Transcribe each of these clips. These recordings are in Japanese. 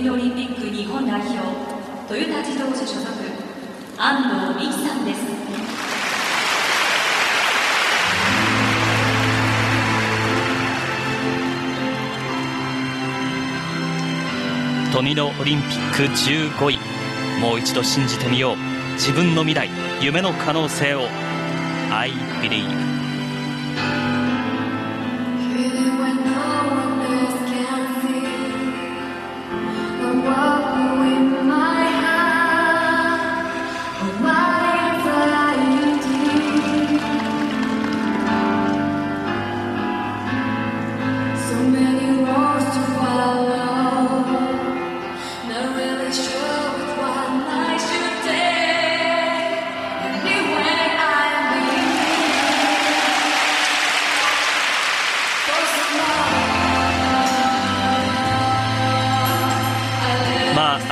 リノオリンピック日本代表トヨタ自動車所属安藤美希さんです。トミノオリンピック15位。もう一度信じてみよう。自分の未来夢の可能性を。I believe.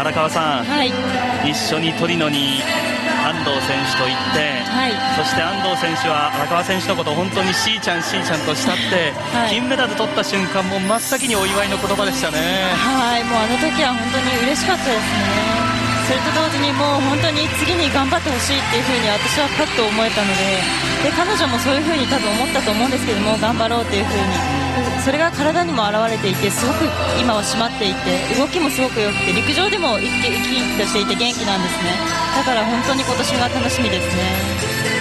荒川さんはい、一緒にトリノに安藤選手と行って、はい。そして安藤選手は荒川選手のことを本当にしーちゃんしーちゃんと慕って、はい。金メダル取った瞬間も真っ先にお祝いの言葉でしたね。はい、もうあの時は本当に嬉しかったですね。それと同時にもう本当に次に頑張ってほしいっていう風に私はパッと思えたのでで彼女もそういう風に多分思ったと思うんですけども頑張ろうっていう風に。それが体にも表れていてすごく今は締まっていて動きもすごく良くて陸上でも生き生きとしていて元気なんですね。だから本当に今年が楽しみですね。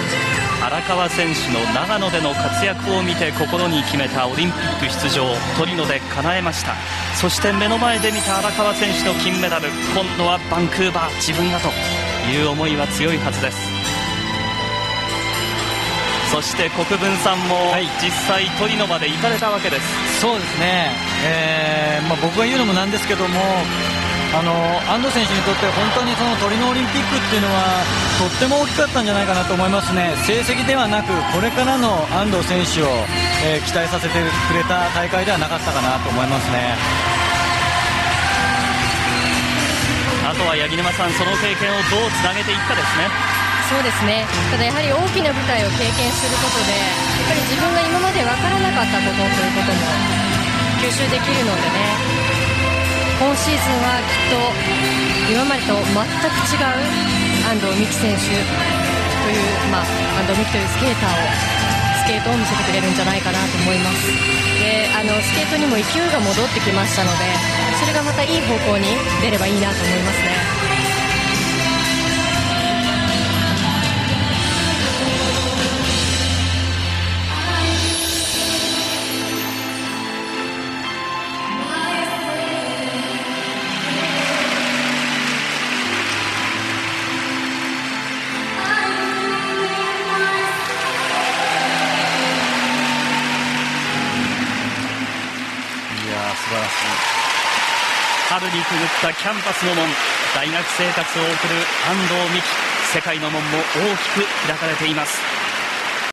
荒川選手の長野での活躍を見て心に決めたオリンピック出場トリノで叶えました。そして目の前で見た荒川選手の金メダル今度はバンクーバー自分がという思いは強いはずです。そして国分さんもはい。実際トリノまで行かれたわけです、そうですね、えーまあ、僕が言うのもなんですけどもあの安藤選手にとって本当にそのトリノオリンピックっていうのはとっても大きかったんじゃないかなと思いますね。成績ではなくこれからの安藤選手を、えー期待させてくれた大会ではなかったかなと思いますね。あとは八木沼さんその経験をどうつなげていくかですね。そうですね。ただやはり大きな舞台を経験することでやっぱり自分が今まで分からなかったことということも吸収できるのでね今シーズンはきっと今までと全く違う安藤美希選手という、まあ、安藤美希というスケーターをスケートを見せてくれるんじゃないかなと思います。であのスケートにも勢いが戻ってきましたのでそれがまたいい方向に出ればいいなと思いますね。素晴らしい。春にくぐったキャンパスの門大学生活を送る安藤美希世界の門も大きく開かれています。